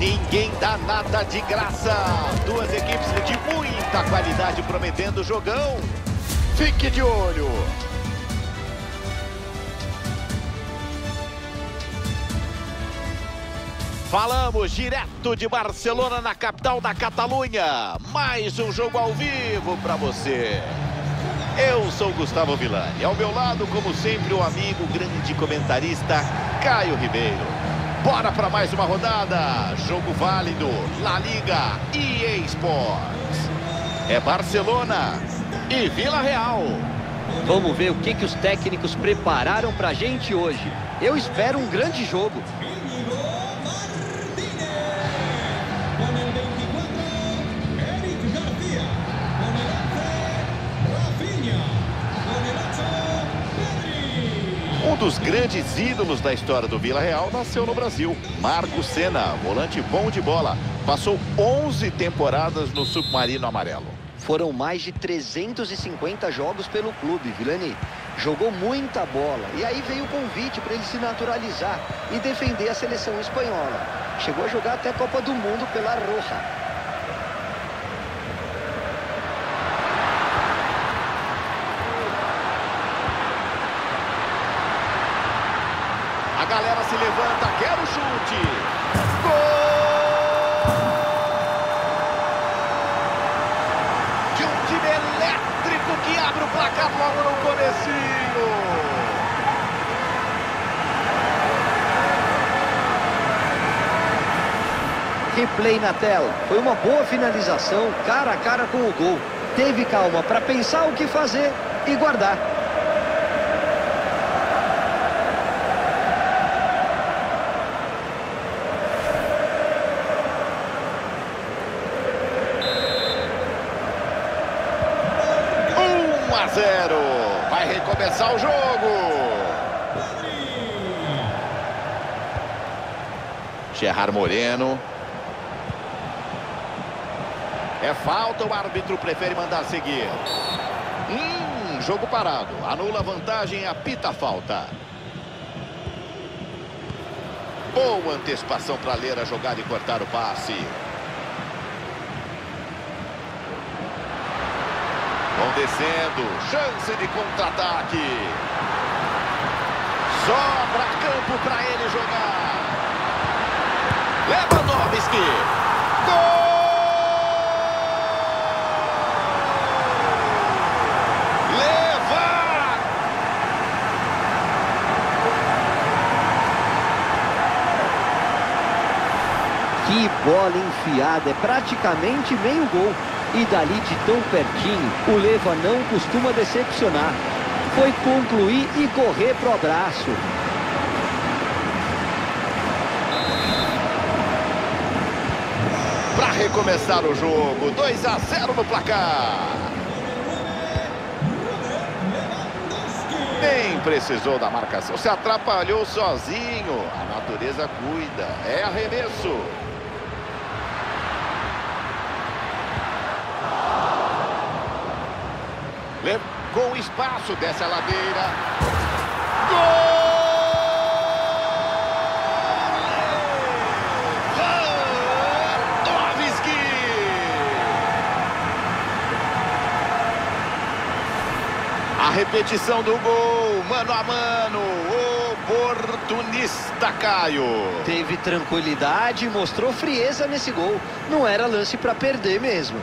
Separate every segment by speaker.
Speaker 1: Ninguém dá nada de graça. Duas equipes de muita qualidade prometendo jogão. Fique de olho. Falamos direto de Barcelona, na capital da Catalunha. Mais um jogo ao vivo para você. Eu sou Gustavo Villani. Ao meu lado, como sempre, o amigo, grande comentarista, Caio Ribeiro. Bora para mais uma rodada. Jogo válido, La Liga e Sports. É Barcelona e Vila Real.
Speaker 2: Vamos ver o que, que os técnicos prepararam para a gente hoje. Eu espero um grande jogo.
Speaker 1: Dos grandes ídolos da história do Vila Real nasceu no Brasil. Marco Senna, volante bom de bola. Passou 11 temporadas no Submarino Amarelo.
Speaker 2: Foram mais de 350 jogos pelo clube, Vilani. Jogou muita bola e aí veio o convite para ele se naturalizar e defender a seleção espanhola. Chegou a jogar até a Copa do Mundo pela Roja.
Speaker 1: Galera se levanta, quer o chute. Gol! De um time elétrico que abre o placar logo no comecinho.
Speaker 2: Replay na tela. Foi uma boa finalização, cara a cara com o gol. Teve calma para pensar o que fazer e guardar.
Speaker 1: Um a zero. Vai recomeçar o jogo. Gerard Moreno. É falta, o árbitro prefere mandar seguir. Hum, jogo parado. Anula a vantagem, apita a falta. Boa antecipação para ler a jogada e cortar o passe. Vão descendo, chance de contra-ataque. Sobra campo para ele jogar. Lewandowski. Gol!
Speaker 2: Que bola enfiada, é praticamente meio gol. E dali de tão pertinho, o Leva não costuma decepcionar. Foi concluir e correr pro abraço.
Speaker 1: Para recomeçar o jogo, 2 a 0 no placar. Nem precisou da marcação, se atrapalhou sozinho. A natureza cuida, é arremesso. Com espaço, desce a ladeira. Gol! A repetição do gol, mano a mano, oportunista Caio.
Speaker 2: Teve tranquilidade mostrou frieza nesse gol. Não era lance para perder mesmo.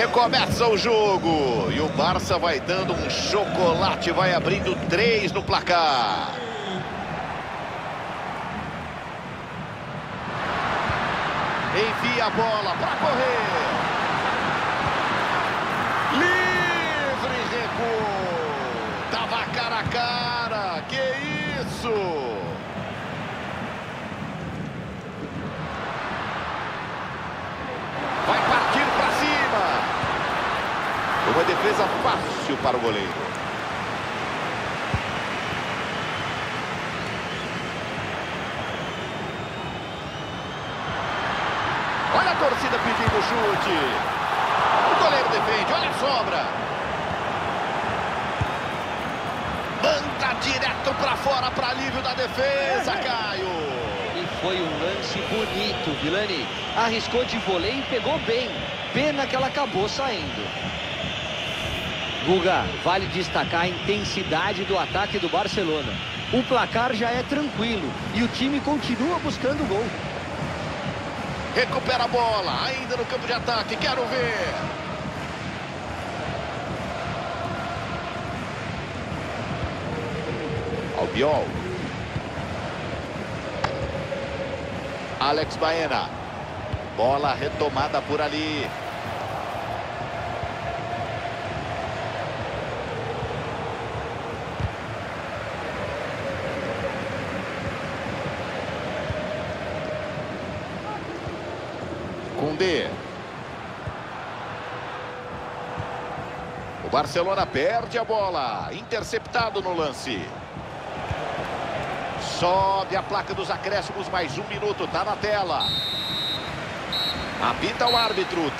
Speaker 1: Recomeça o jogo e o Barça vai dando um chocolate, vai abrindo três no placar. Envia a bola para correr. Livre recuo. Tava cara a cara. Que isso? Vai partir para cima. Uma defesa fácil para o goleiro. Olha a torcida pedindo o chute. O goleiro defende, olha a sobra. Chuta direto para fora para alívio da defesa, Caio.
Speaker 2: E foi um lance bonito, Vilani. Arriscou de voleio e pegou bem. Pena que ela acabou saindo. Guga, vale destacar a intensidade do ataque do Barcelona. O placar já é tranquilo e o time continua buscando gol.
Speaker 1: Recupera a bola, ainda no campo de ataque, quero ver. Albiol. Alex Baena. Bola retomada por ali. Condé. O Barcelona perde a bola. Interceptado no lance. Sobe a placa dos acréscimos, mais um minuto, tá na tela. Apita o árbitro.